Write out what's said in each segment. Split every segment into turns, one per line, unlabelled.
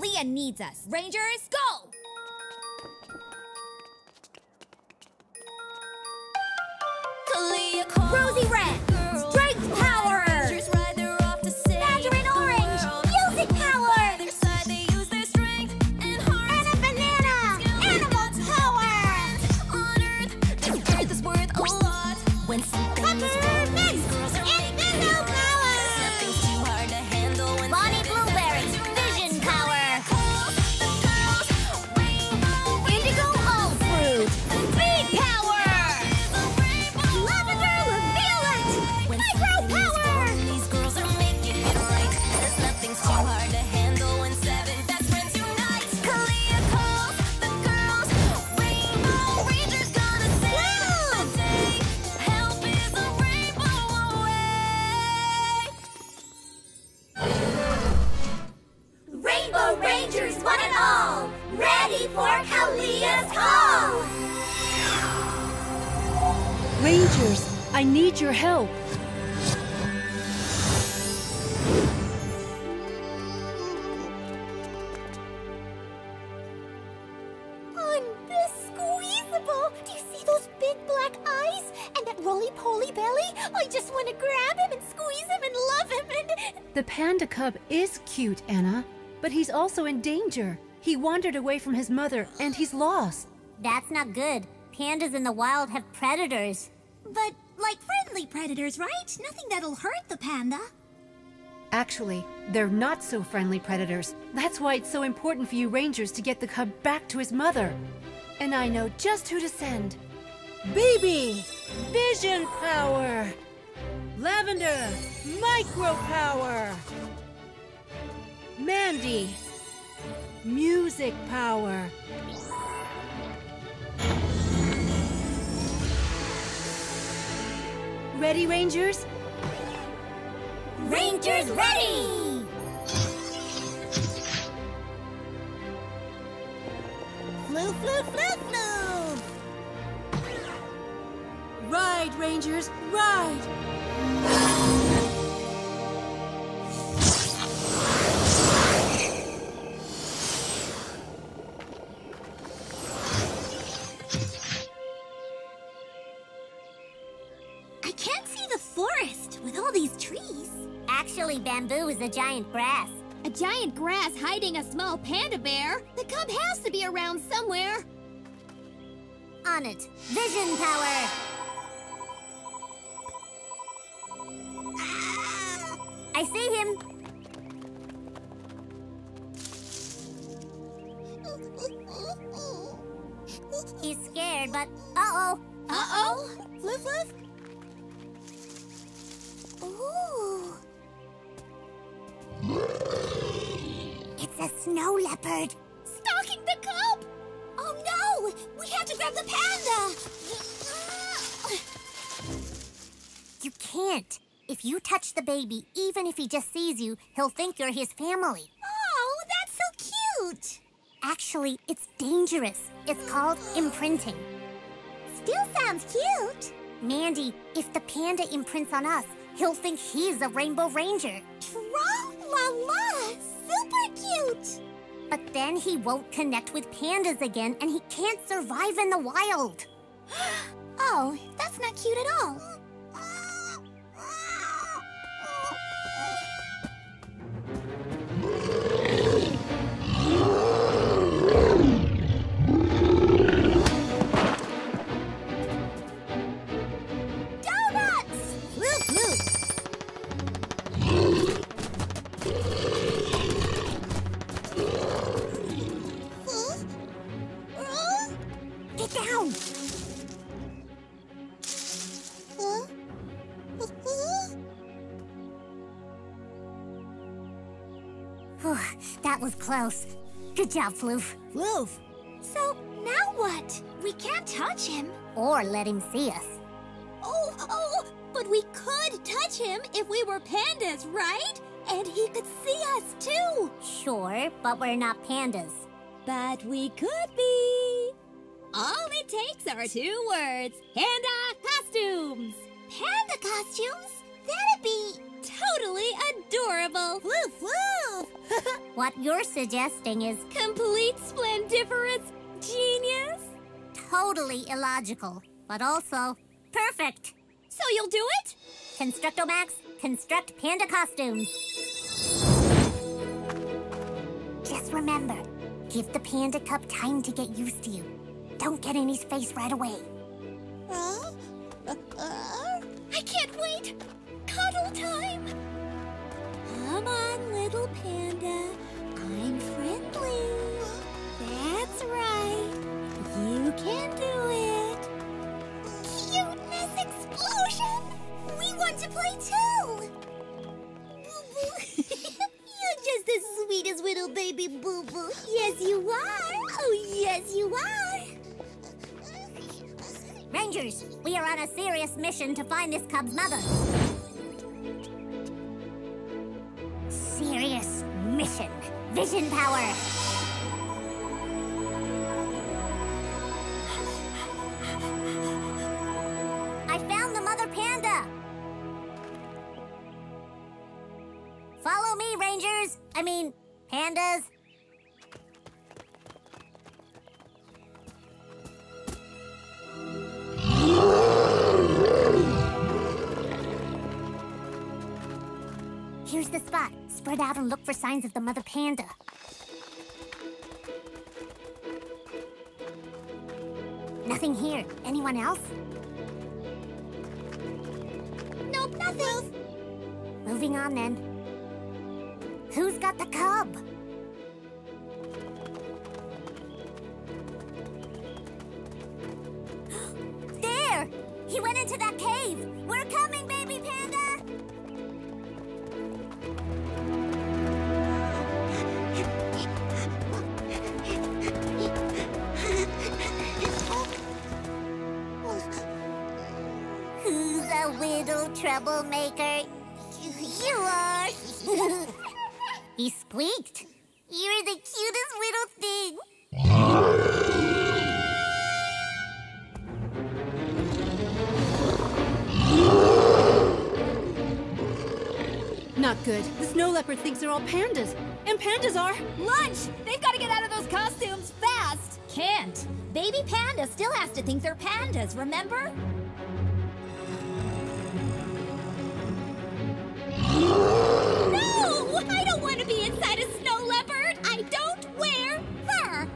Kalia needs us. Rangers,
cub cute, Anna, but he's also in danger. He wandered away from his mother and he's lost.
That's not good. Pandas in the wild have predators. But, like friendly predators, right? Nothing that'll hurt the panda.
Actually, they're not so friendly predators. That's why it's so important for you rangers to get the cub back to his mother. And I know just who to send. Baby! Vision power! Lavender! Micro power! Mandy! Music power! Ready, Rangers?
Rangers ready! Flu, flu, flu, flu!
Ride, Rangers, ride!
Bamboo is a giant grass.
A giant grass hiding a small panda bear? The cub has to be around somewhere.
On it. Vision power! I see him! He's scared, but uh-oh.
Uh-oh.
Floof, snow leopard.
Stalking the cub!
Oh no! We have to grab the panda! You can't. If you touch the baby, even if he just sees you, he'll think you're his family.
Oh, that's so cute.
Actually, it's dangerous. It's called imprinting. Still sounds cute. Mandy, if the panda imprints on us, he'll think he's a Rainbow Ranger. Tra-la-la! Super cute! But then he won't connect with pandas again and he can't survive in the wild.
Oh, that's not cute at all.
Hmm. Job, Floof.
Floof. So, now what? We can't touch him.
Or let him see us.
Oh, oh, but we could touch him if we were pandas, right? And he could see us too.
Sure, but we're not pandas.
But we could be. All it takes are two words panda costumes. Panda costumes? That'd be totally adorable. Floof, floof.
What you're suggesting is
Complete splendiferous genius.
totally illogical, but also perfect.
So you'll do it?
Constructomax, construct panda costumes. Just remember, give the panda cup time to get used to you. Don't get in his face right away.
I can't wait! Cuddle time! Come on, little panda. I'm friendly. That's right. You can do it. Cuteness explosion! We want to play too! You're just as sweet as little baby Boo Boo. Yes, you are. Oh, yes, you are.
Rangers, we are on a serious mission to find this cub's mother. Serious mission. Vision power. I found the mother panda. Follow me, Rangers. I mean, pandas. Here's the spot. Spread out and look for signs of the mother panda. Nothing here. Anyone else?
Nope, nothing.
Moving on then. Who's got the cub? there! He went into that cave! We're coming, baby panda! Little troublemaker? You are! he squeaked. You're the cutest little thing.
Not good. The snow leopard thinks they're all pandas. And pandas are.
Lunch! They've got to get out of those costumes fast! Can't. Baby panda still has to think they're pandas, remember? No! I don't want to be inside a snow leopard! I don't wear fur!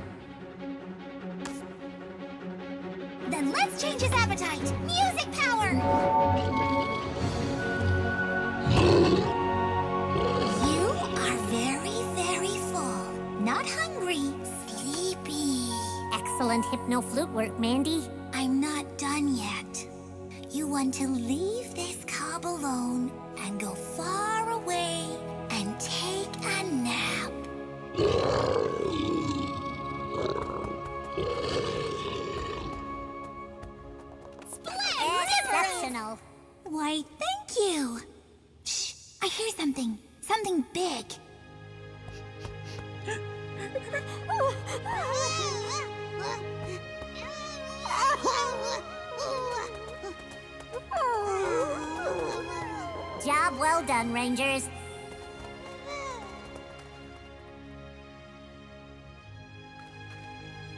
Then let's change his appetite! Music power! You are very, very full. Not hungry, sleepy.
Excellent hypno flute work, Mandy.
I'm not done yet. You want to leave this cub alone and go far away and take a nap.
Exceptional.
Why, thank you. Shh, I hear something. Something big.
Job well done, Rangers.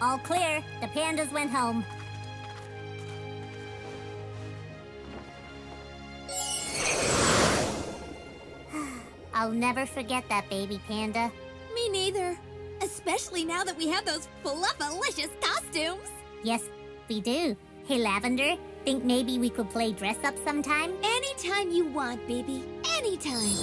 All clear. The pandas went home. I'll never forget that baby panda.
Me neither. Especially now that we have those fluffalicious costumes.
Yes, we do. Hey, Lavender, think maybe we could play dress up sometime?
Anytime you want, baby. Anytime.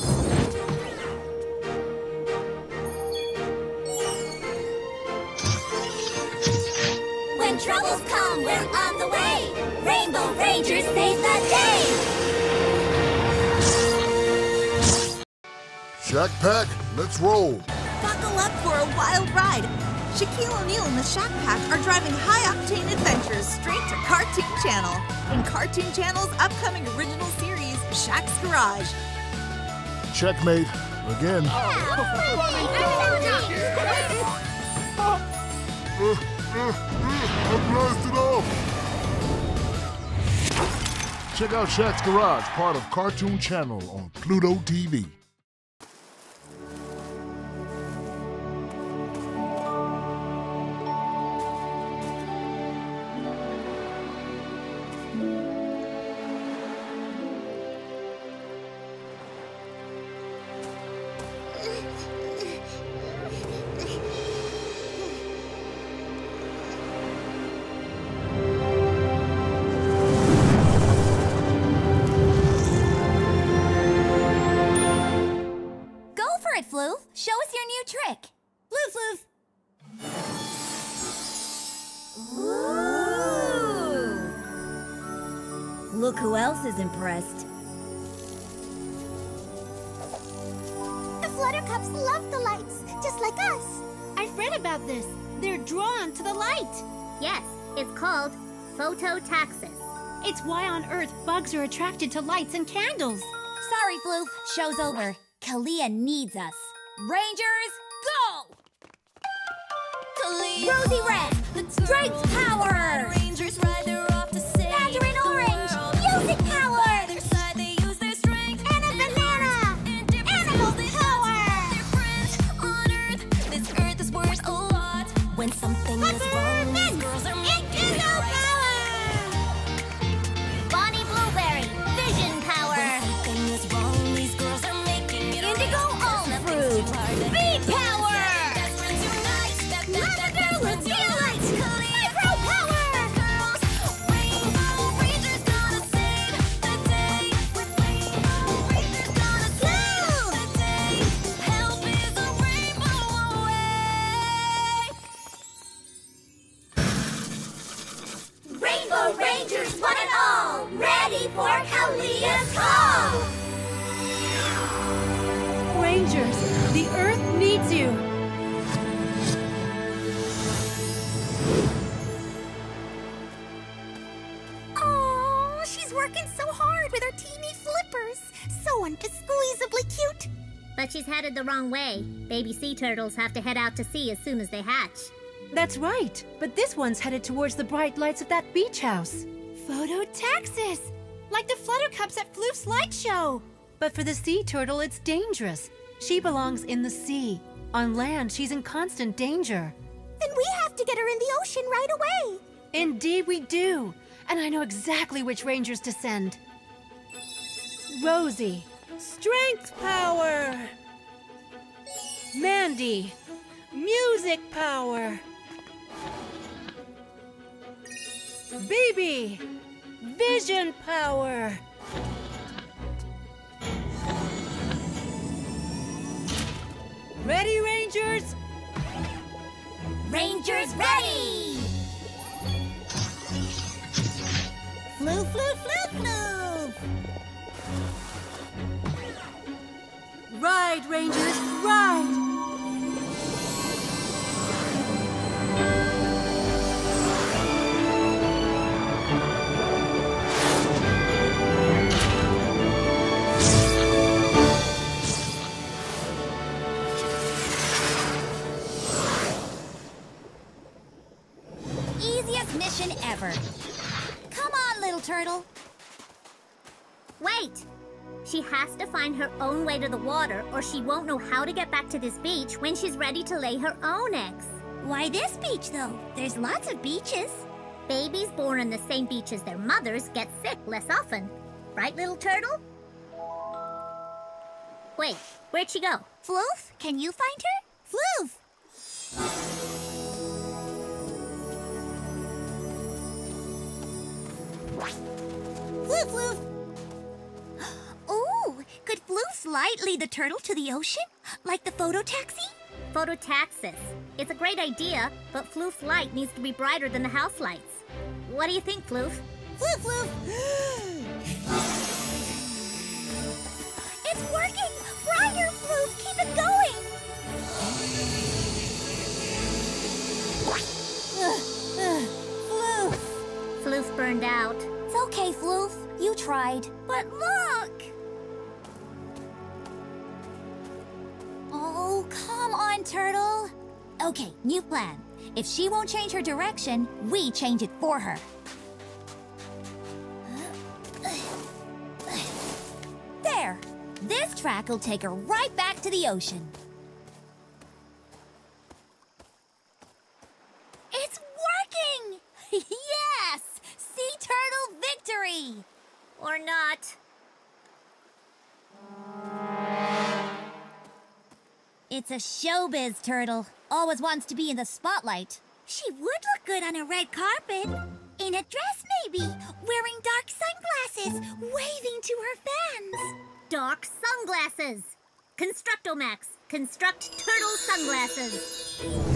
When troubles come, we're on the way. Rainbow Rangers save the day.
Shaq Pack, let's roll.
Buckle up for a wild ride. Shaquille O'Neal and the Shaq Pack are driving high-octane adventures straight to Kartoon Channel in Kartoon Channel's upcoming original series, Shaq's Garage.
Checkmate. Again. I blasted off! Check out Shaq's Garage, part of Cartoon Channel on Pluto TV.
Are attracted to lights and candles.
Sorry, Floof. Show's over. Kalia needs us. Rangers, go! Rosie Red, Strength Power!
Rangers ride their off the
way. Baby sea turtles have to head out to sea as soon as they hatch.
That's right, but this one's headed towards the bright lights of that beach house. Photo Phototaxis! Like the Fluttercups at Floof's light show! But for the sea turtle, it's dangerous. She belongs in the sea. On land, she's in constant danger.
Then we have to get her in the ocean right away.
Indeed, we do. And I know exactly which rangers to send. Rosie, strength power. Mandy, music power. Baby, vision power. Ready, Rangers?
Rangers ready! Floof, floof, floof, floof!
Ride, Rangers, ride!
Easiest mission ever. Come on, little turtle.
She has to find her own way to the water, or she won't know how to get back to this beach when she's ready to lay her own eggs.
Why this beach, though? There's lots of beaches.
Babies born on the same beach as their mothers get sick less often. Right, little turtle? Wait, where'd she go?
Floof, can you find her? Floof! Floof, floof! that flew slightly the turtle to the ocean? Like the photo taxi?
Phototaxis. It's a great idea, but Floof's light needs to be brighter than the house lights. What do you think, Floof?
Floof, Floof! it's working! Brighter, Floof! Keep it going! uh, uh, Floof! Floof burned out. It's okay, Floof. You tried. But look! Oh, come on, Turtle. Okay, new plan. If she won't change her direction, we change it for her. There! This track will take her right back to the ocean. It's working! yes! Sea turtle victory!
Or not.
It's a showbiz turtle. Always wants to be in the spotlight. She would look good on a red carpet. In a dress, maybe. Wearing dark sunglasses, waving to her fans.
Dark sunglasses. Constructomax. Construct turtle sunglasses.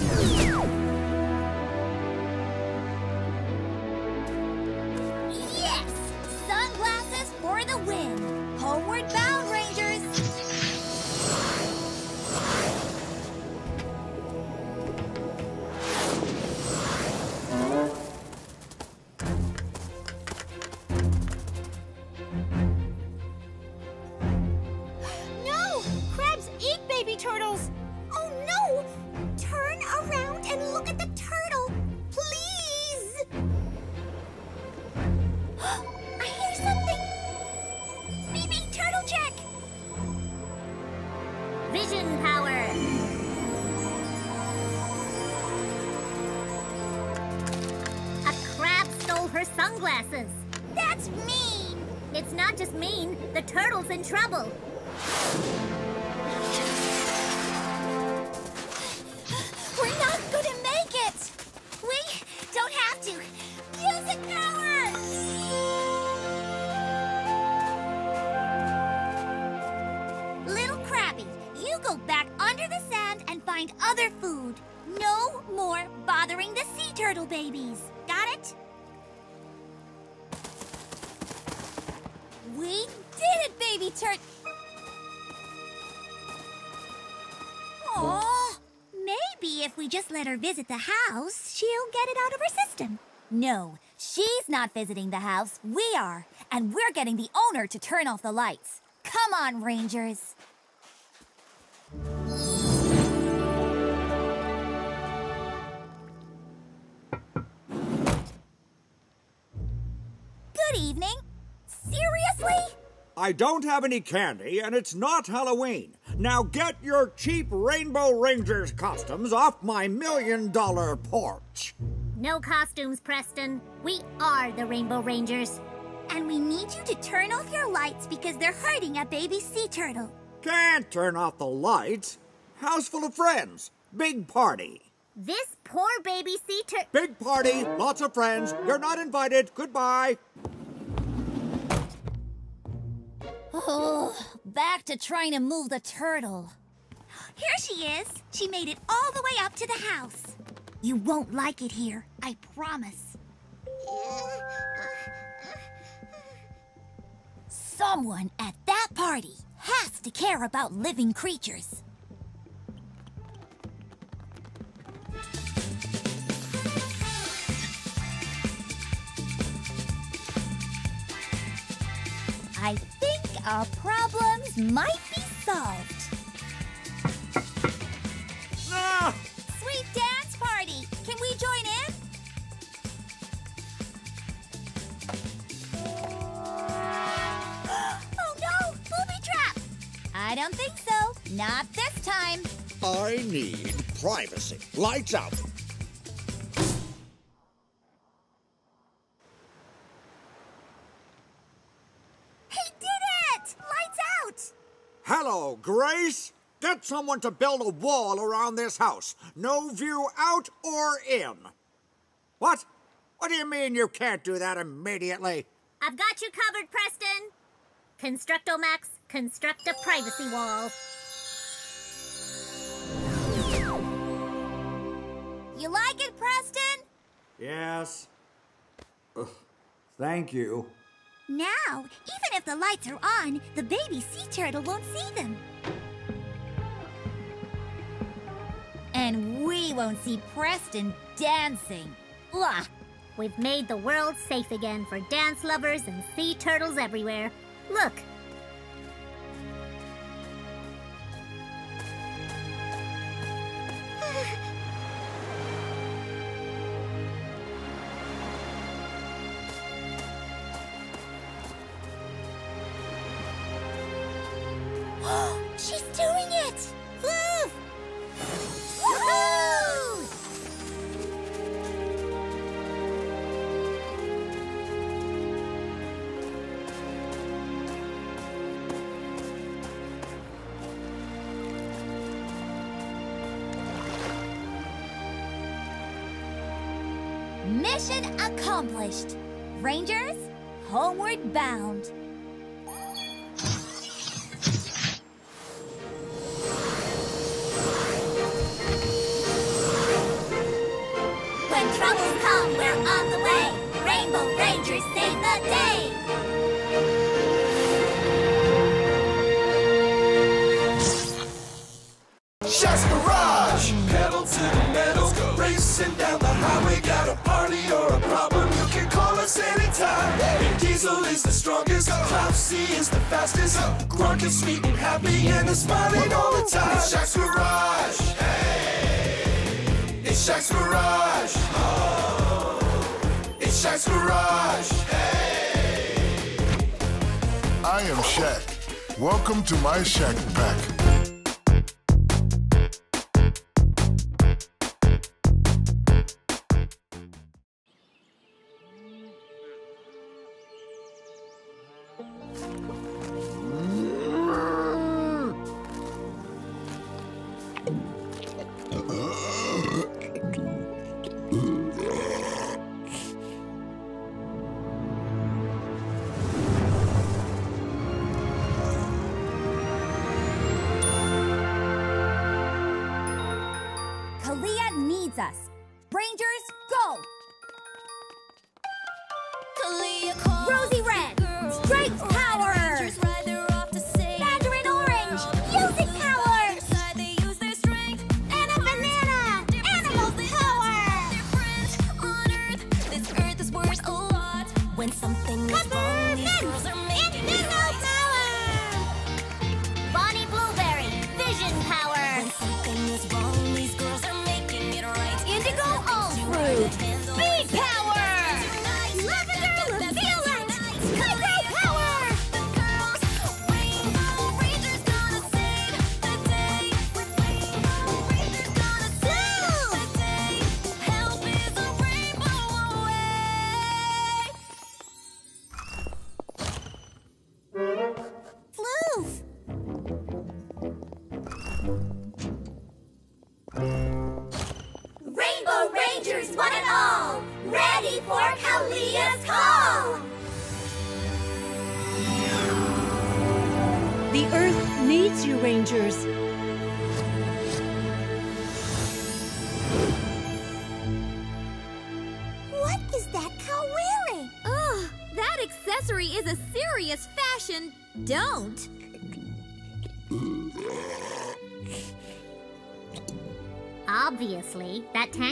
Let her visit the house, she'll get it out of her system. No, she's not visiting the house. We are. And we're getting the owner to turn off the lights. Come on, Rangers. Good evening. Seriously?
I don't have any candy, and it's not Halloween. Now get your cheap Rainbow Rangers costumes off my million dollar porch.
No costumes, Preston. We are the Rainbow Rangers.
And we need you to turn off your lights because they're hurting a baby sea turtle.
Can't turn off the lights. House full of friends. Big party.
This poor baby sea turtle.
Big party, lots of friends. You're not invited. Goodbye.
Oh, back to trying to move the turtle. Here she is. She made it all the way up to the house. You won't like it here, I promise. Someone at that party has to care about living creatures. Our problems might be solved.
Ah!
Sweet dance party! Can we join in? oh no! Booby trap! I don't think so. Not this time.
I need privacy. Lights out. Grace. Get someone to build a wall around this house. No view out or in. What? What do you mean you can't do that immediately?
I've got you covered, Preston. Constructomax, construct a privacy wall.
You like it, Preston?
Yes. Ugh, thank you.
Now, even if the lights are on, the baby sea turtle won't see them. And we won't see Preston dancing. Ugh.
We've made the world safe again for dance lovers and sea turtles everywhere. Look, she's doing it!
Accomplished. Rangers, homeward bound.
To
my Shaq Pack.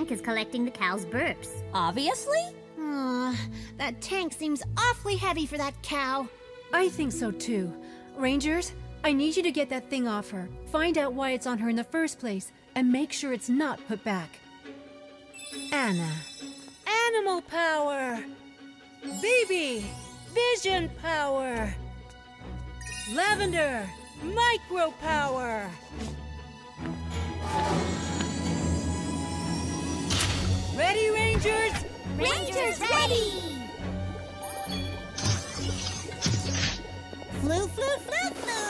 Tank is collecting the cow's burps.
Obviously?
Aw, that tank seems awfully heavy for that cow.
I think so too. Rangers, I need you to get that thing off her. Find out why it's on her in the first place, and make sure it's not put back. Anna. Animal power! Baby! Vision power! Lavender! Micro power! Ready, Rangers?
Rangers ready! Flu, flu, flu, flu!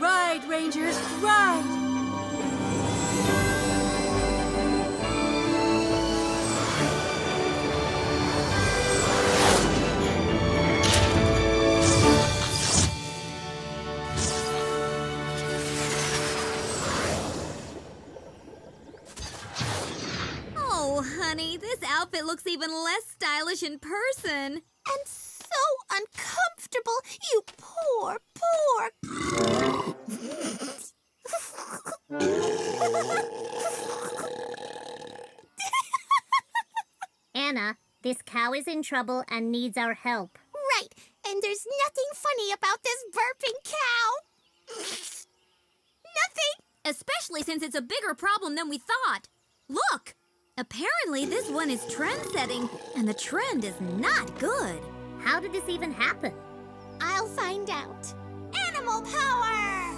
Ride, Rangers, ride!
Outfit looks even less stylish in person.
And so uncomfortable, you poor, poor.
Anna, this cow is in trouble and needs our help.
Right, and there's nothing funny about this burping cow. nothing.
Especially since it's a bigger problem than we thought. Look! Apparently, this one is trend setting, and the trend is not good.
How did this even happen?
I'll find out. Animal power!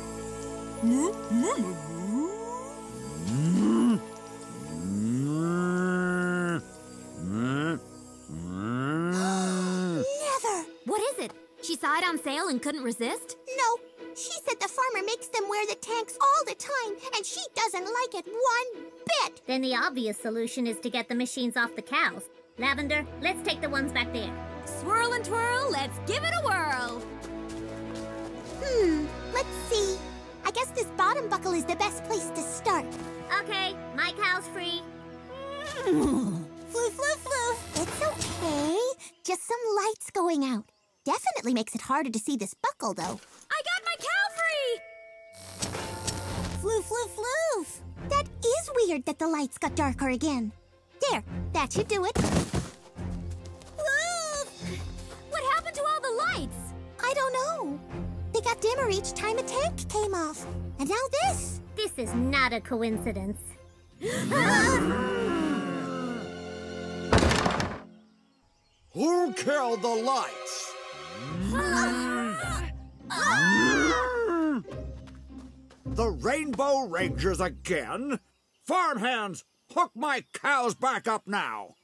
Never.
What is it? She saw it on sale and couldn't resist?
No. She said the farmer makes them wear the tanks all the time, and she doesn't like it one bit.
Then the obvious solution is to get the machines off the cows. Lavender, let's take the ones back there.
Swirl and twirl, let's give it a whirl.
Hmm, let's see. I guess this bottom buckle is the best place to start.
Okay, my cow's free.
Flu, flu, flu. It's okay. Just some lights going out. Definitely makes it harder to see this buckle, though.
I got my cow free!
Floof, floof, floof. That is weird that the lights got darker again. There, that should do it. Floof!
What happened to all the lights?
I don't know. They got dimmer each time a tank came off. And now this.
This is not a coincidence.
Who killed the lights? Ah! The Rainbow Rangers again? Farmhands, hook my cows back up now.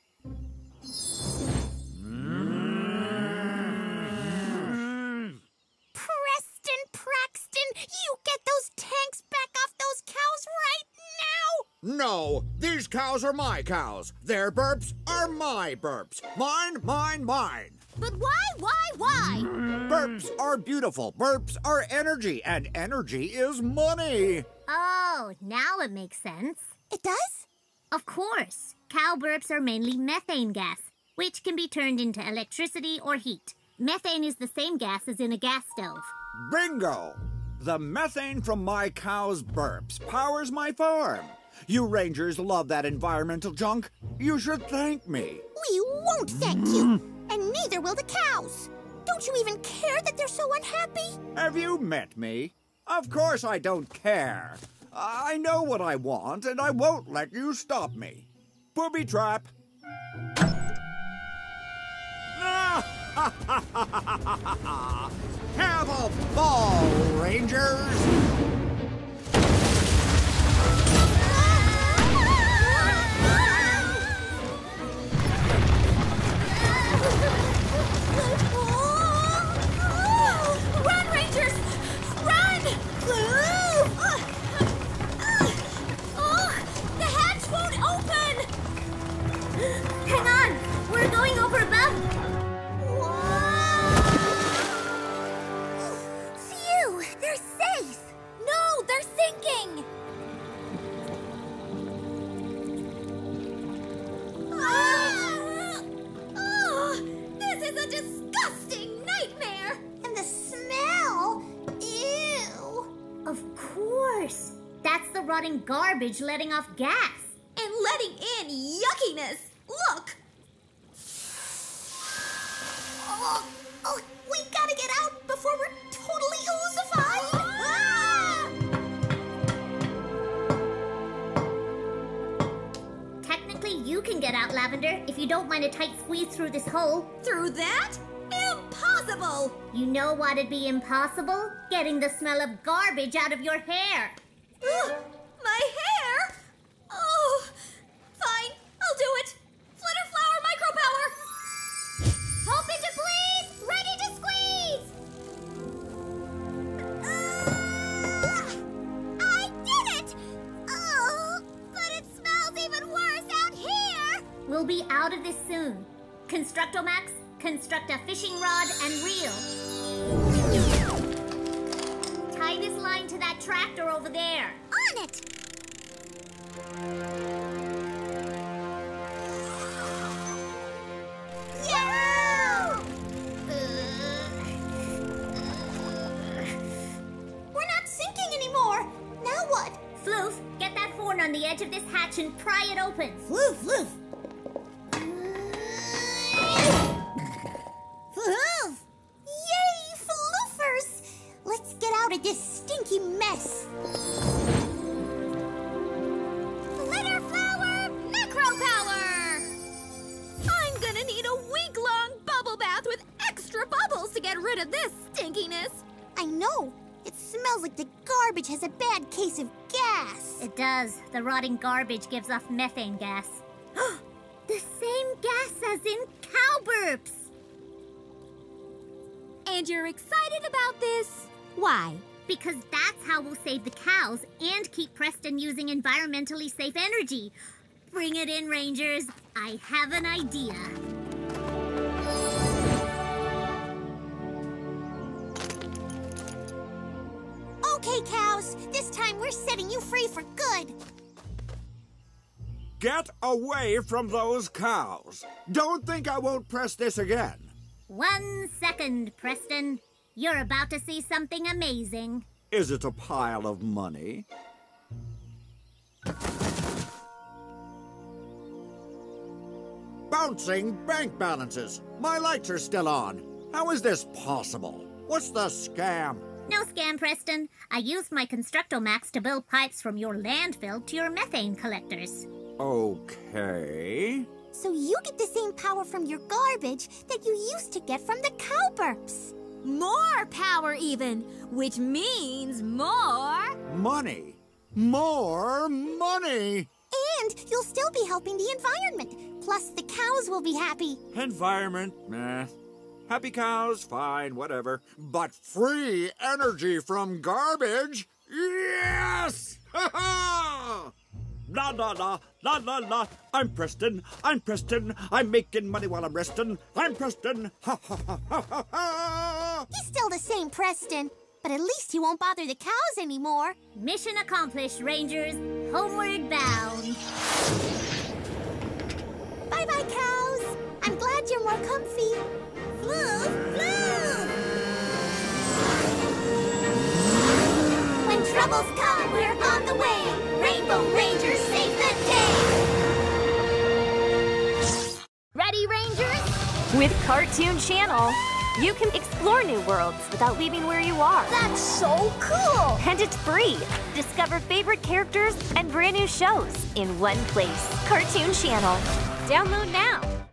Preston Praxton, you get those tanks back off those cows right now!
No, these cows are my cows. Their burps are my burps. Mine, mine, mine.
But why, why, why?
Burps are beautiful. Burps are energy, and energy is money.
Oh, now it makes sense.
It does?
Of course. Cow burps are mainly methane gas, which can be turned into electricity or heat. Methane is the same gas as in a gas stove.
Bingo! The methane from my cow's burps powers my farm. You rangers love that environmental junk. You should thank me.
We won't thank you. And neither will the cows. Don't you even care that they're so unhappy?
Have you met me? Of course I don't care. I know what I want, and I won't let you stop me. Booby trap. Have a ball, Rangers!
Run, Rangers! Run! Oh, the hatch won't open!
Hang on! We're going over above!
Phew, they're safe.
No, they're sinking!
Of course! That's the rotting garbage letting off gas.
And letting in yuckiness! Look!
Oh, oh, we gotta get out before we're totally oosified. Ah!
Technically, you can get out, Lavender, if you don't mind a tight squeeze through this hole.
Through that? Impossible!
You know what'd be impossible? Getting the smell of garbage out of your hair.
Ugh, my hair?
Garbage
gives off methane gas. the same gas as in cow burps.
And you're excited about this? Why?
Because that's how we'll save the cows and keep Preston using environmentally safe energy. Bring it in, Rangers. I have an idea.
Okay, cows. This time we're setting you free for good.
Get away from those cows. Don't think I won't press this again.
One second, Preston. You're about to see something amazing.
Is it a pile of money? Bouncing bank balances. My lights are still on. How is this possible? What's the scam?
No scam, Preston. I used my Constructomax to build pipes from your landfill to your methane collectors.
Okay.
So you get the same power from your garbage that you used to get from the cow burps.
More power, even, which means more.
Money. More money.
And you'll still be helping the environment. Plus, the cows will be happy.
Environment, meh. Happy cows, fine, whatever. But free energy from garbage? Yes! Ha ha! La la la, la la la. I'm Preston, I'm Preston. I'm making money while I'm resting. I'm Preston. Ha ha ha ha ha!
He's still the same Preston, but at least he won't bother the cows anymore.
Mission accomplished, Rangers. Homeward bound.
Bye bye, cows. I'm glad you're more comfy. Floof, floof. When troubles come, we're on the way. Rainbow Rangers
Ready, Rangers? With Kartoon Channel, you can explore new worlds without leaving where you are.
That's so cool.
And it's free. Discover favorite characters and brand new shows in one place. Kartoon Channel. Download now.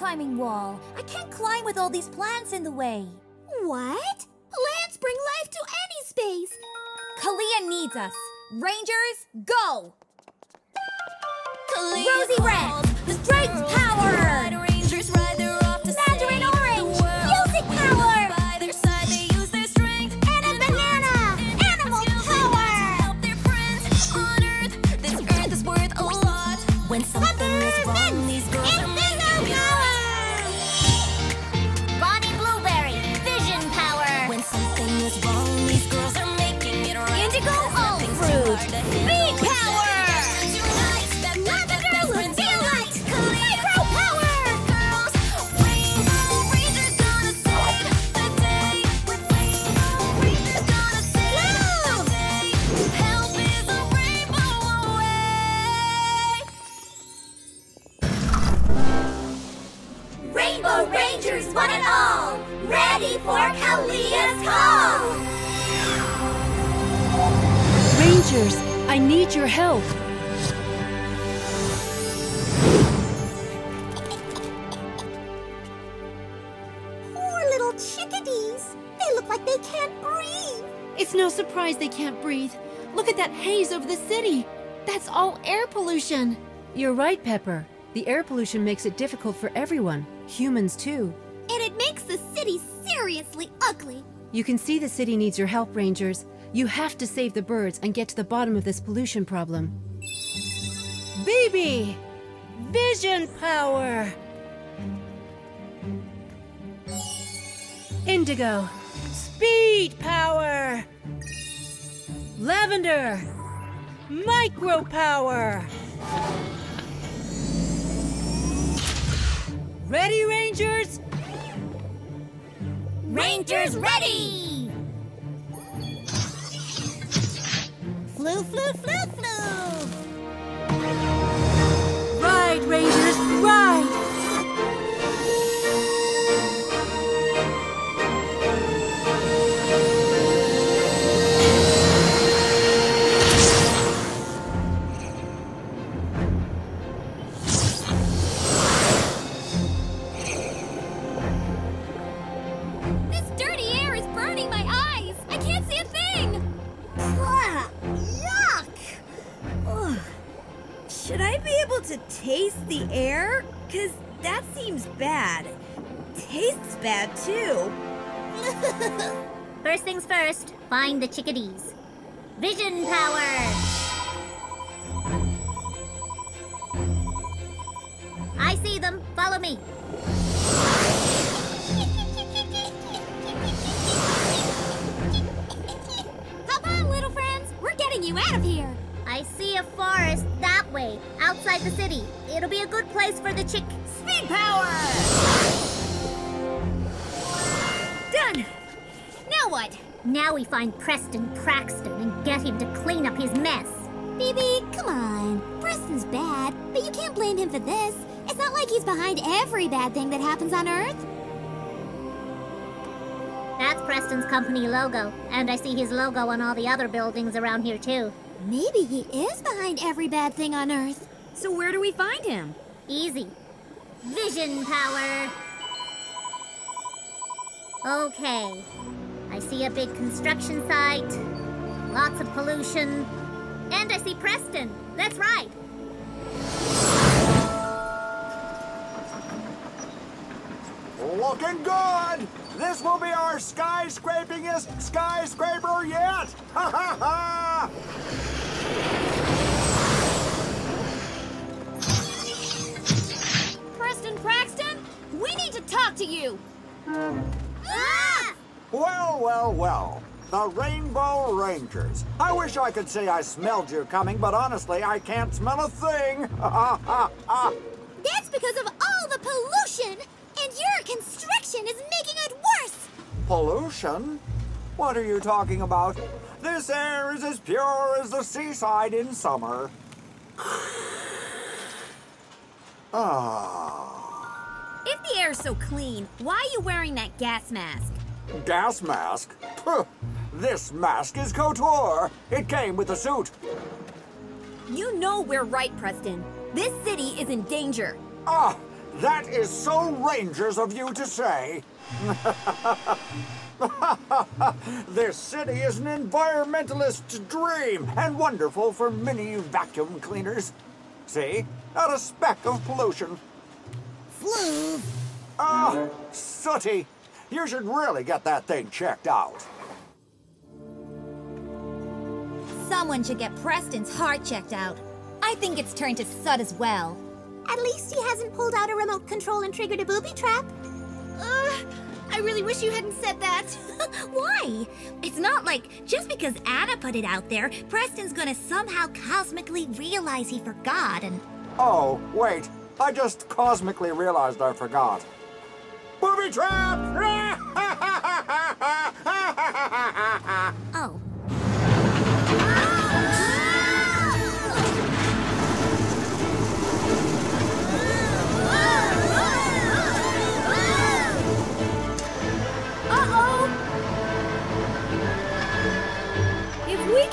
Climbing wall. I can't climb with all these plants in the way.
What? Plants bring life to any space.
Kalia needs us. Rangers, go!
Rosie
Rosie Red, strength power!
Rainbow away.
Rainbow Rangers, one and all, ready for Kalia's call.
Rangers, I need your help.
Poor little chickadees. They look like they can't breathe.
It's no surprise they can't breathe. Look at that haze over the city. That's all air pollution. You're right, Pepper. The air pollution makes it difficult for everyone, humans too.
And it makes the city seriously ugly.
You can see the city needs your help, Rangers. You have to save the birds and get to the bottom of this pollution problem. BB! Vision power! Indigo! Speed power! Lavender! Micro power! Ready, Rangers?
Rangers ready! Flu, flu, flu, flu!
Ride, Rangers, ride!
Taste the air? Cause that seems bad. Tastes bad too.
First things first, find the chickadees. Vision power! I see them. Follow me.
Hop on, little friends. We're getting you out of here.
I see a forest that way, outside the city. It'll be a good place for the chick. Speed power!
Done. Now what?
Now we find Preston Praxton and get him to clean up his mess.
BB, come on. Preston's bad, but you can't blame him for this. It's not like he's behind every bad thing that happens on Earth.
That's Preston's company logo, and I see his logo on all the other buildings around here too.
Maybe he is behind every bad thing on Earth.
So where do we find him?
Easy. Vision power. Okay. I see a big construction site, lots of pollution, and I see Preston. That's right.
Looking good! This will be our skyscrapingest skyscraper yet! Ha ha ha!
Preston Praxton, we need to talk to you.
Ah!
Well, well, well. The Rainbow Rangers. I wish I could say I smelled you coming, but honestly, I can't smell a thing. Ha ha ha!
That's because of all the pollution! And your construction is making it worse!
Pollution? What are you talking about? This air is as pure as the seaside in summer. Ah,
If the air's so clean, why are you wearing that gas mask?
gas mask? Puh, This mask is couture. It came with the suit.
You know we're right, Preston. This city is in danger.
Ah, that is so Rangers of you to say. this city is an environmentalist's dream and wonderful for mini vacuum cleaners. See? Not a speck of pollution.
Flu!
Ah, sooty. You should really get that thing checked out.
Someone should get Preston's heart checked out. I think it's turned to Sud as well.
At least he hasn't pulled out a remote control and triggered a booby trap.
Uh, I really wish you hadn't said that. Why? It's not like just because Anna put it out there, Preston's gonna somehow cosmically realize he forgot and.
Oh, wait. I just cosmically realized I forgot. Booby trap!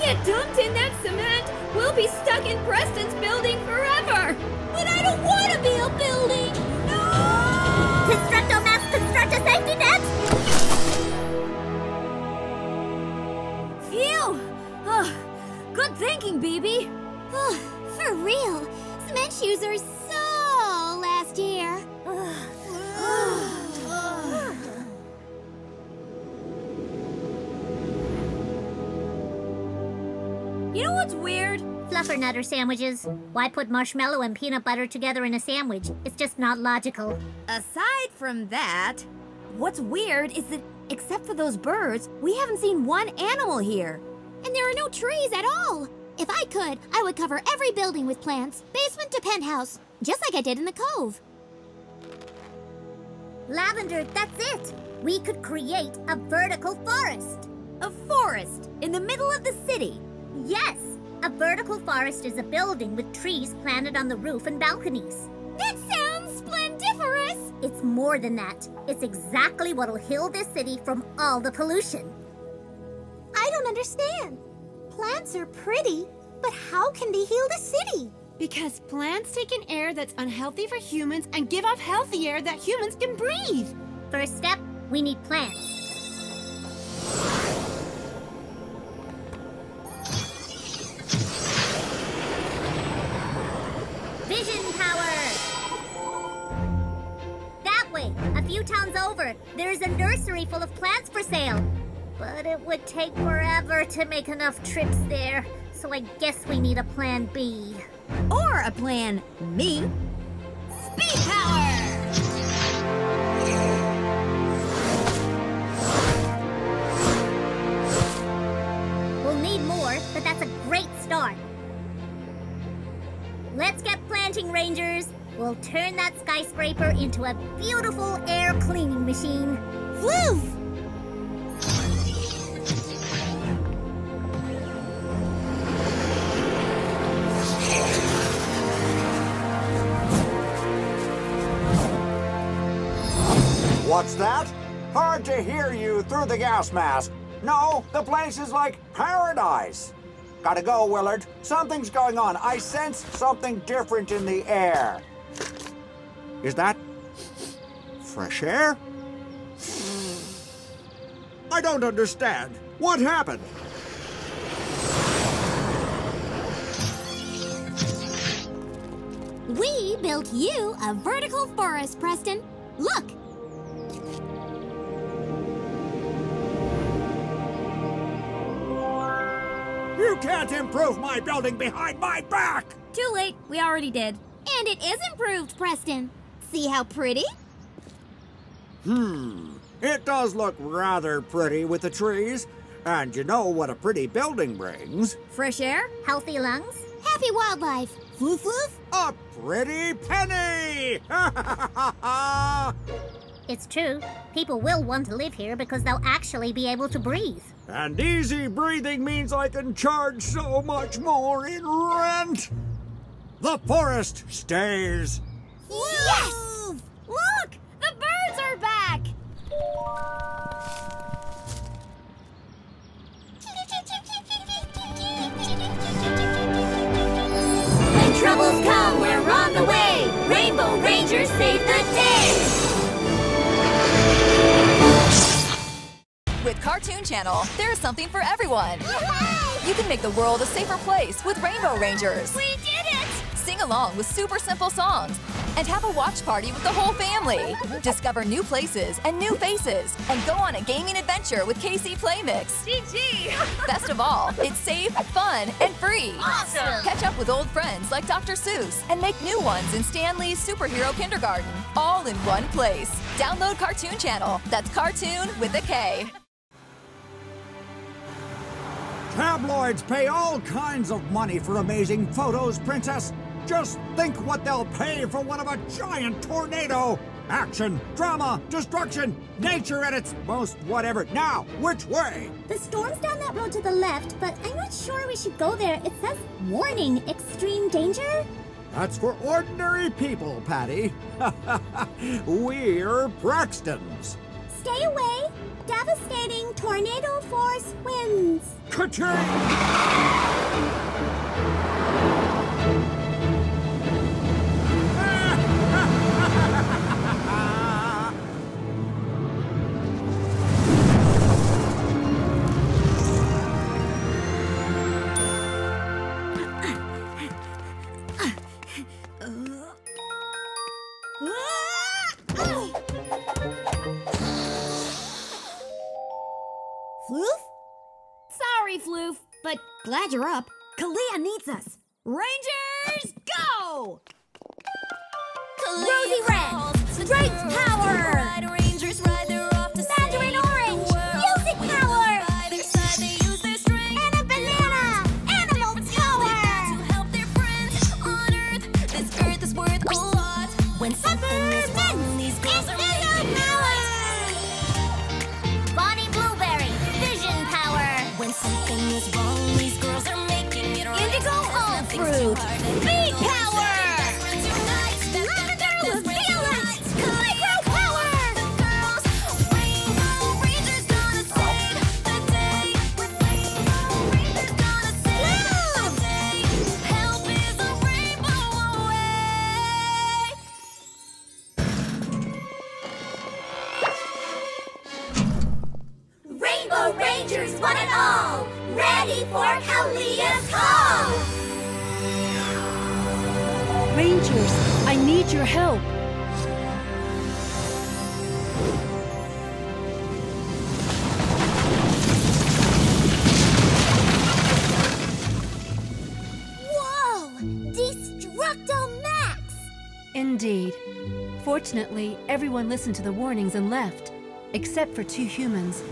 get dumped in that cement, we'll be stuck in Preston's building forever! But I don't want to be a building! No!
Constructomax construct a safety net!
Phew! Oh, good thinking, BB.
For real, cement shoes are
weird?
Fluffernutter sandwiches. Why put marshmallow and peanut butter together in a sandwich? It's just not logical.
Aside from that, what's weird is that except for those birds, we haven't seen one animal here.
And there are no trees at all. If I could, I would cover every building with plants, basement to penthouse, just like I did in the cove.
Lavender, that's it. We could create a vertical forest.
A forest in the middle of the city.
Yes, a vertical forest is a building with trees planted on the roof and balconies.
That sounds splendiferous!
It's more than that. It's exactly what'll heal this city from all the pollution.
I don't understand. Plants are pretty, but how can they heal the city?
Because plants take in air that's unhealthy for humans and give off healthy air that humans can breathe.
First step, we need plants. Few towns over, there's a nursery full of plants for sale. But it would take forever to make enough trips there, so I guess we need a plan B.
Or a plan me.
Speed power!
We'll need more, but that's a great start. Let's get planting, Rangers. We'll turn that skyscraper into a beautiful air cleaning machine.
Floof!
What's that? Hard to hear you through the gas mask. No, the place is like paradise. Gotta go, Willard. Something's going on. I sense something different in the air. Is that fresh air? I don't understand. What happened?
We built you a vertical forest, Preston. Look!
You can't improve my building behind my back!
Too late, we already did.
And it is improved, Preston. See how pretty?
Hmm. It does look rather pretty with the trees. And you know what a pretty building brings?
Fresh air?
Healthy lungs?
Happy wildlife.
Floof floof?
A pretty penny!
It's true. People will want to live here because they'll actually be able to breathe.
and easy breathing means I can charge so much more in rent. The forest stays.
Yes!
Look! The birds are back!
When troubles come, we're on the way. Rainbow Rangers save the day.
With Kartoon Channel, there's something for everyone. You can make the world a safer place with Rainbow Rangers.
We did it!
Sing along with super simple songs and have a watch party with the whole family. Discover new places and new faces and go on a gaming adventure with KC Playmix.
GG!
Best of all, it's safe, fun, and free.
Awesome!
Catch up with old friends like Dr. Seuss and make new ones in Stan Lee's Superhero Kindergarten, all in one place. Download Kartoon Channel. That's cartoon with a K.
Tabloids pay all kinds of money for amazing photos, Princess. Just think what they'll pay for one of a giant tornado. Action, drama, destruction, nature at its most whatever. Now, which way?
The storm's down that road to the left, but I'm not sure we should go there. It says warning, extreme danger.
That's for ordinary people, Patty. We're Praxtons.
Stay away. Devastating tornado force winds.
Ka-ching!
Floof? But glad you're up.
Kalia needs us. Rangers, go!
Rosie Red, Strength Power!
Everyone listened to the warnings and left, except for two humans.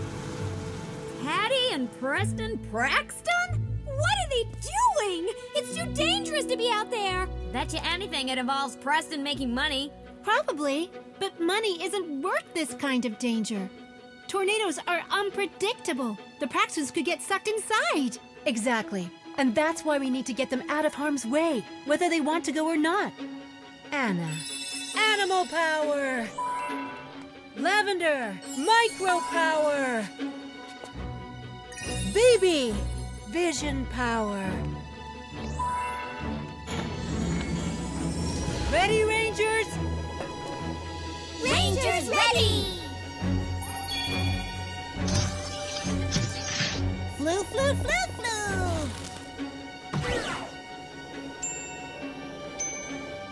Patty and Preston Praxton? What are they doing? It's too dangerous to be out there. Bet you anything it involves Preston making money.
Probably, but money isn't worth this kind of danger. Tornadoes are unpredictable. The Praxtons could get sucked inside. Exactly. And that's why we need to get them out of harm's way, whether they want to go or not. Anna. Animal power! Lavender! Micro power! BB! Vision power! Ready, Rangers?
Rangers ready! Flu, flu, flu, flu!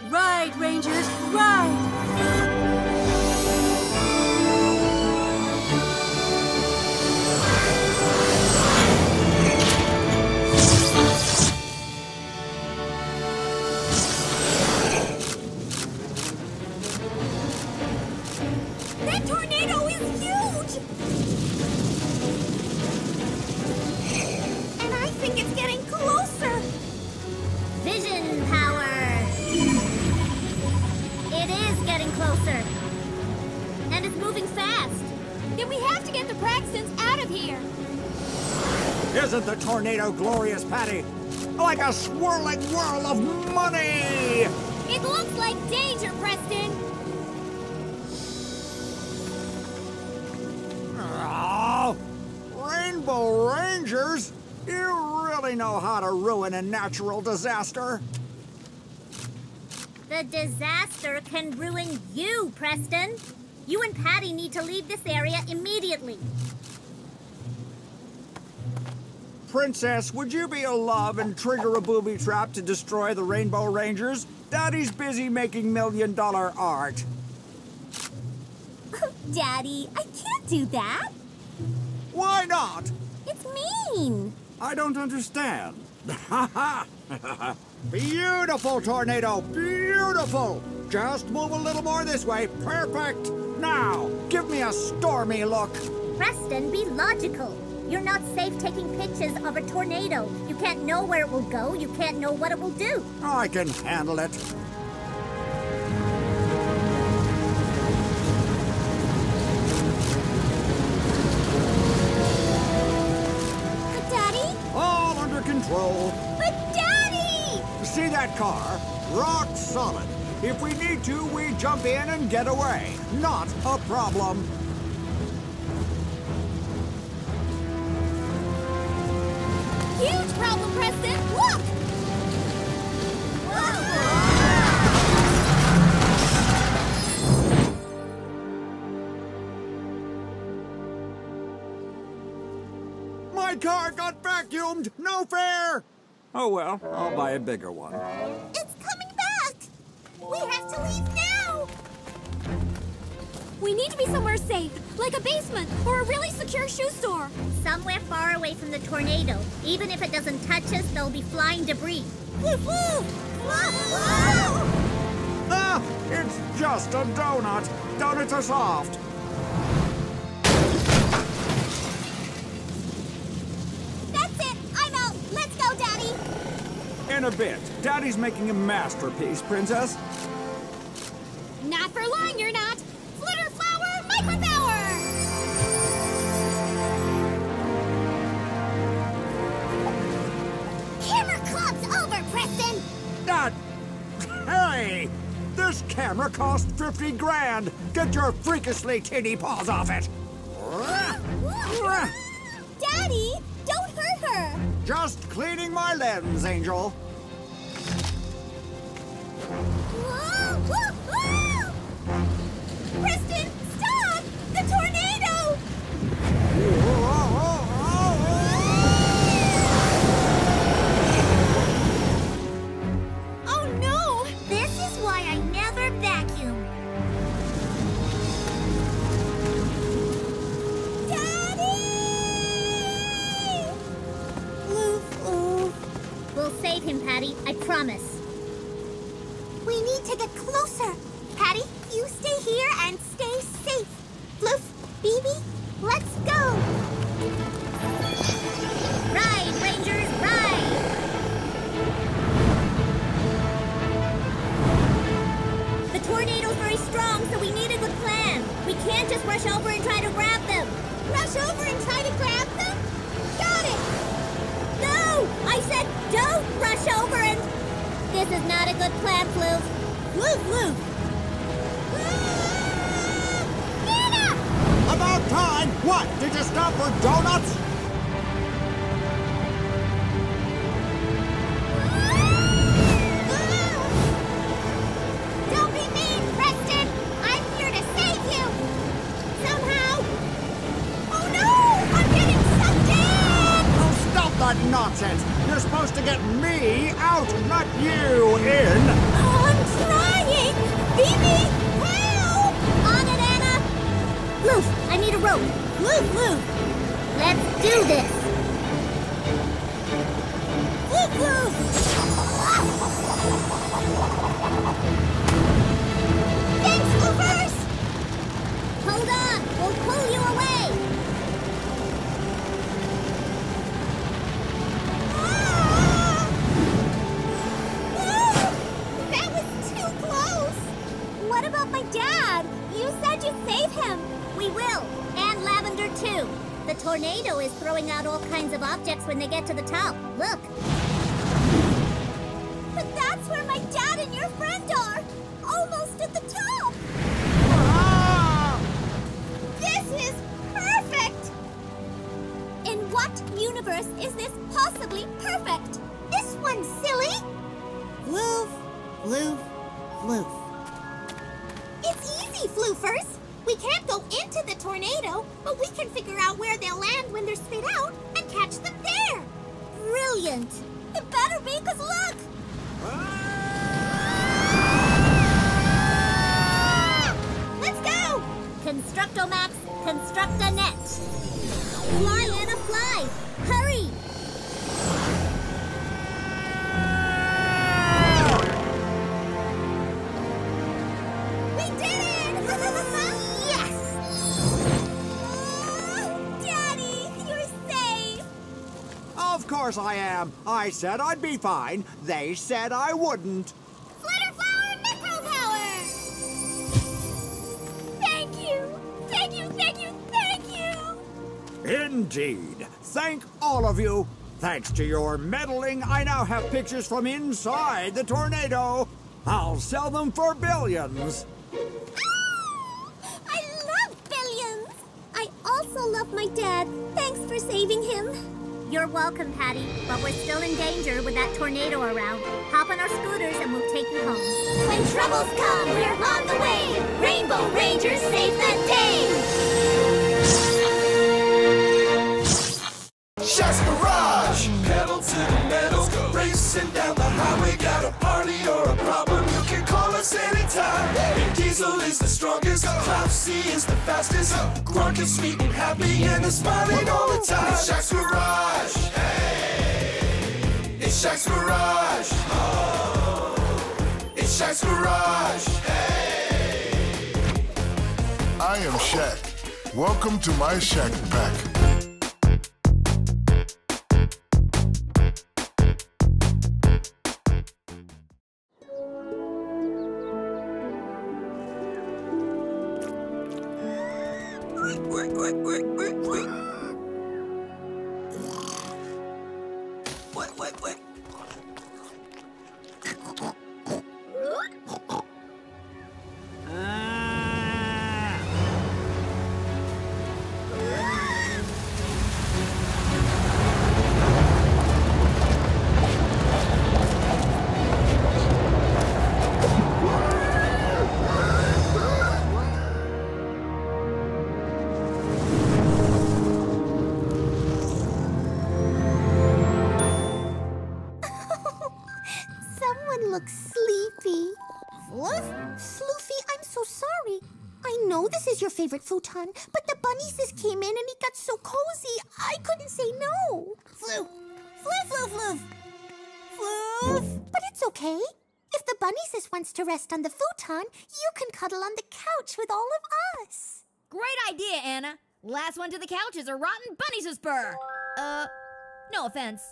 Ride, Rangers, ride!
Tornado
glorious, Patty? Like a swirling whirl of money!
It looks like danger, Preston.
Oh, Rainbow Rangers? You really know how to ruin a natural disaster?
The disaster can ruin you, Preston. You and Patty need to leave this area immediately.
Princess, would you be a love and trigger a booby trap to destroy the Rainbow Rangers? Daddy's busy making million dollar art.
Daddy, I can't do that.
Why not?
It's mean.
I don't understand. Beautiful tornado, beautiful. Just move a little more this way. Perfect. Now, give me a stormy look.
Preston, be logical. You're not safe taking pictures of a tornado. You can't know where it will go. You can't know what it will do.
I can handle it.
But Daddy?
All under control.
But Daddy!
See that car? Rock solid. If we need to, we jump in and get away. Not a problem.
Huge problem, Preston. Look!
My car got vacuumed. No fair. Oh well, I'll buy a bigger one.
It's coming back! We have to leave now!
We need to be somewhere safe, like a basement or a really secure shoe store.
Somewhere far away from the tornado. Even if it doesn't touch us, there'll be flying debris.
Woof woof!
Ah, it's just a donut. Donuts are soft.
That's it! I'm out! Let's go, Daddy!
In a bit. Daddy's making a masterpiece, Princess.
Not for long, you're not.
Camera cost 50 grand. Get your freakishly teeny paws off it.
Daddy, don't hurt her!
Just cleaning my lens, Angel.
Whoa, whoa, whoa! Preston,
Patty. I promise.
We need to get closer.
This is not a good plan, Floof.
Floof, floof.
About time! What? Did you stop for donuts? Course I am. I said I'd be fine. They said I wouldn't.
Flutterflower Micro Power! Thank you! Thank you, thank you, thank you!
Indeed. Thank all of you. Thanks to your meddling, I now have pictures from inside the tornado. I'll sell them for billions.
Oh, I love billions! I also love my dad. Thanks for saving him.
You're welcome, Patty, but we're still in danger with that tornado around. Hop on our scooters and we'll take you home.
When troubles come, we're on the way! Rainbow Rangers save the day!
Is the strongest. Clousy is the fastest. Grunk is sweet and happy and is smiling all the time. It's Shaq's Garage. Hey. It's Shaq's Garage. Oh. It's Shaq's Garage. Hey.
I am Shaq. Welcome to my Shaq Pack.
Someone looks sleepy. Floof? Floofy, I'm so sorry. I know this is your favorite futon, but the bunny sis came in and he got so cozy, I couldn't say no. Floof. Floof, floof, floof. Floof. But it's okay. If the bunny sis wants to rest on the futon, you can cuddle on the couch with all of us.
Great idea, Anna. Last one to the couch is a rotten bunny's spur. Uh, no offense.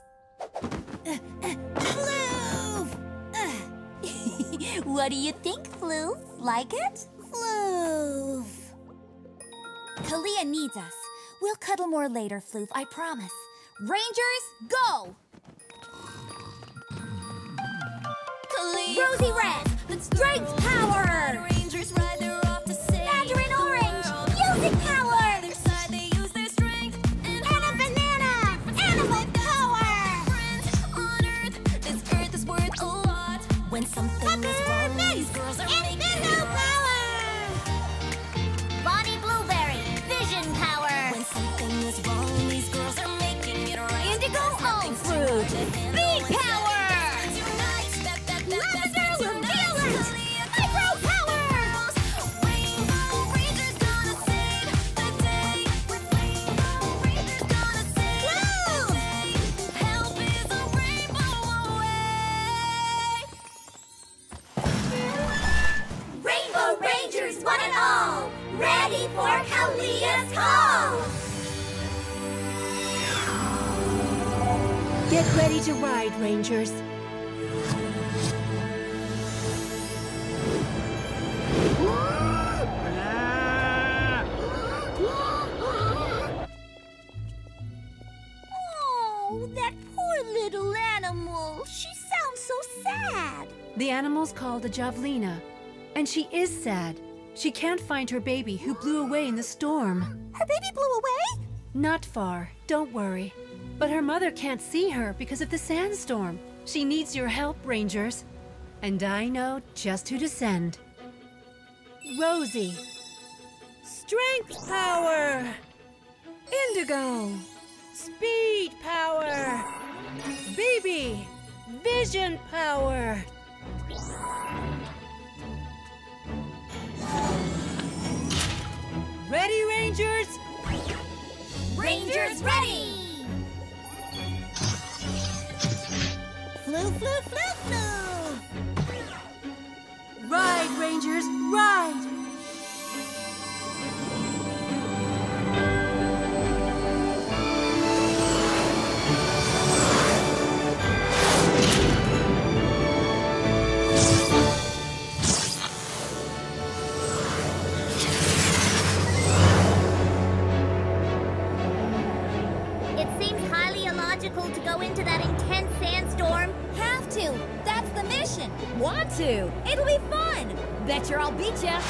What do you think, Floof? Like it?
Floof.
Kalia needs us. We'll cuddle more later, Floof, I promise. Rangers, go! Rosie Red, strength power!
Rangers ride their off to save
Mandarin Orange, music power! Anna Banana, animal power!
When something
ready
to ride, Rangers.
Oh, that poor little animal. She sounds so sad.
The animal's called a Javelina, and she is sad. She can't find her baby who blew away in the storm.
Her baby blew away?
Not far, don't worry. But her mother can't see her because of the sandstorm. She needs your help, Rangers. And I know just who to send. Rosie. Strength power! Indigo! Speed power! BB! Vision power! Ready, Rangers?
Rangers ready!
Ride, Rangers, ride!
Want to? It'll be fun. Bet you I'll beat ya.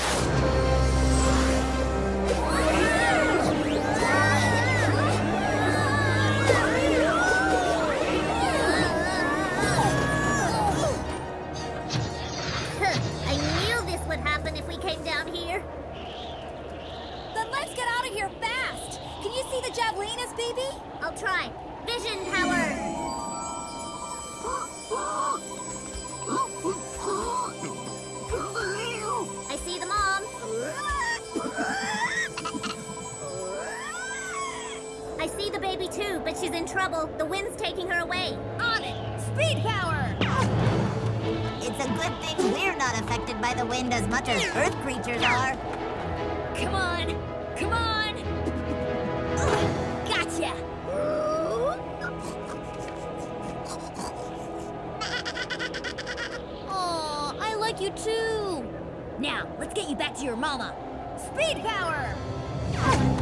I knew this would happen if we came down here.
Then let's get out of here fast. Can you see the javelinas, baby?
I'll try. Vision power! I see the mom.
I see the baby too, but she's in trouble. The wind's taking her away.
On it! Speed power!
It's
a good thing we're not affected by the wind as much as Earth creatures are.
Come on! Come on! You too! Now, let's get you back to your mama. Speed power!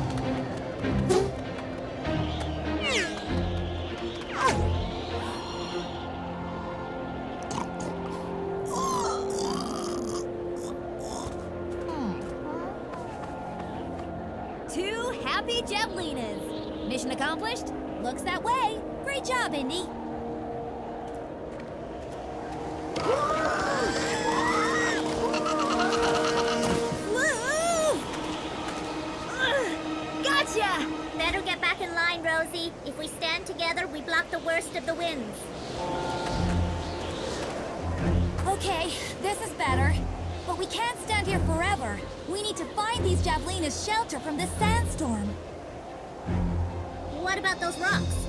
About those rocks?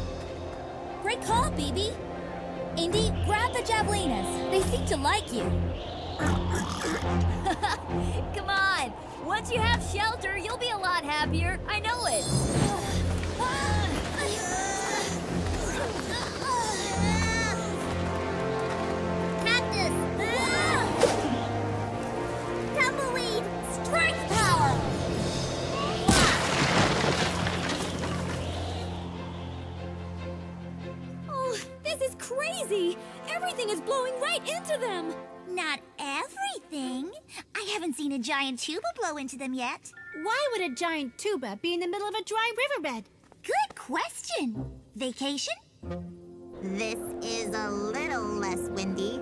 Great call, BB. Indy, grab the Javelinas. They seem to like you. Come on. Once you have shelter, you'll be a lot happier. I know
giant tuba blow into them yet.
Why would a giant tuba be in the middle of a dry riverbed?
Good question. Vacation?
This is a little less windy.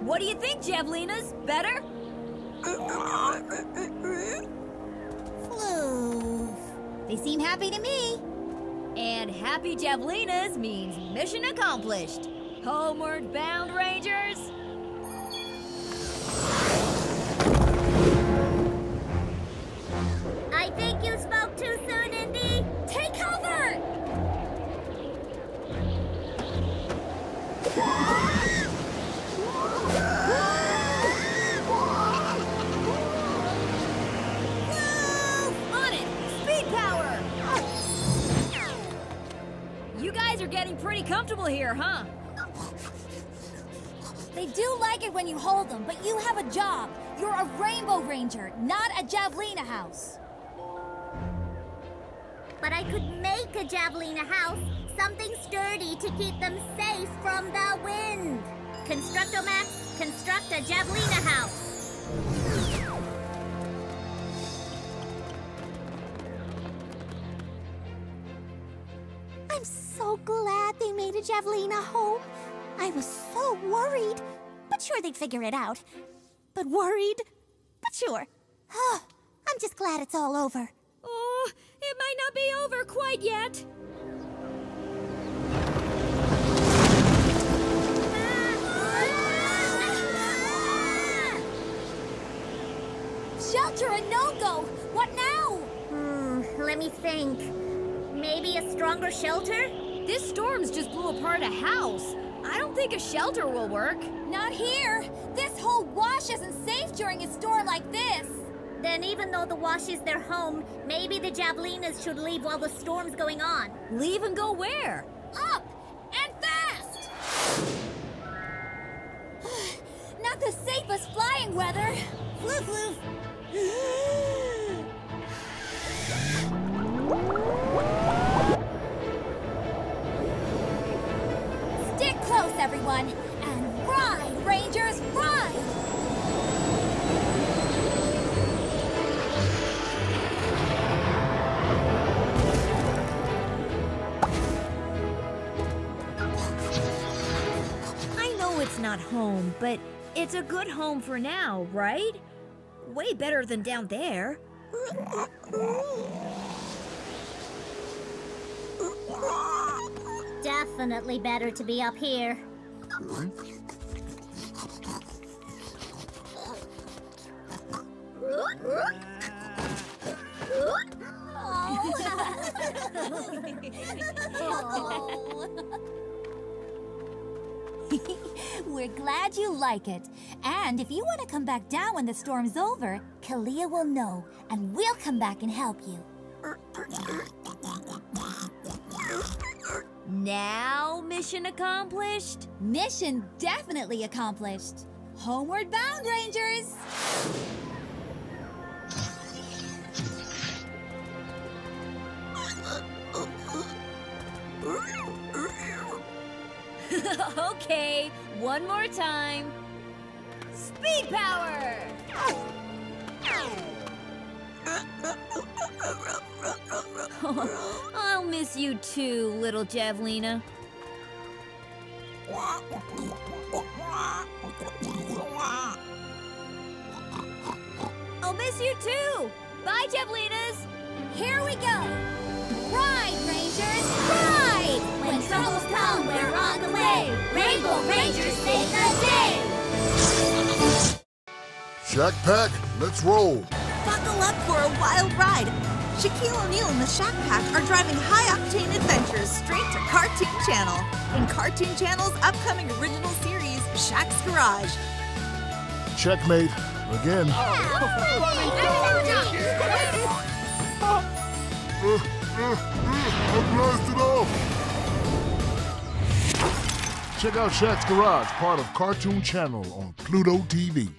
What do you think, Javelinas? Better?
Floof. They seem happy to me.
And happy Javelinas means mission accomplished. Homeward bound, Rangers!
You
hold them, but you have a job. You're a Rainbow Ranger, not a Javelina house.
But I could make a Javelina house, something sturdy to keep them safe from the wind. Constructomax, construct a Javelina house.
I'm so glad they made a Javelina home. I was so worried, but sure they'd figure it out. But worried, but sure. I'm just glad it's all over.
Oh, it might not be over quite yet. Shelter a no-go! What now?
Hmm, let me think. Maybe a stronger shelter?
This storm's just blew apart a house. I don't think a shelter will work. Not here. This whole wash isn't safe during a storm like this.
Then even though the wash is their home, maybe the Javelinas should leave while the storm's going on.
Leave and go where? Up and fast! Not the safest flying weather.
Floof, floof.
close, everyone, and ride, Rangers, ride!
I know it's not home, but it's a good home for now, right? Way better than down there.
Definitely better to be up here.
We're glad you like it. And if you want to come back down when the storm's over, Kalia will know, and we'll come back and help you. Now, mission accomplished? Mission definitely accomplished. Homeward bound, Rangers! okay, one more time. Speed power! I'll miss you too, little Javelina. I'll miss you too! Bye, Javelinas! Here we go! Ride, Rangers, ride! When troubles come, we're on the way! Rainbow Rangers save the day!
Shaq Pack, let's roll.
Buckle up wild ride. Shaquille O'Neal and the Shaq Pack are driving high-octane adventures straight to Kartoon Channel in Kartoon Channel's upcoming original series, Shaq's Garage.
Checkmate. Again. I blasted off. Check out Shaq's Garage, part of Kartoon Channel on Pluto TV.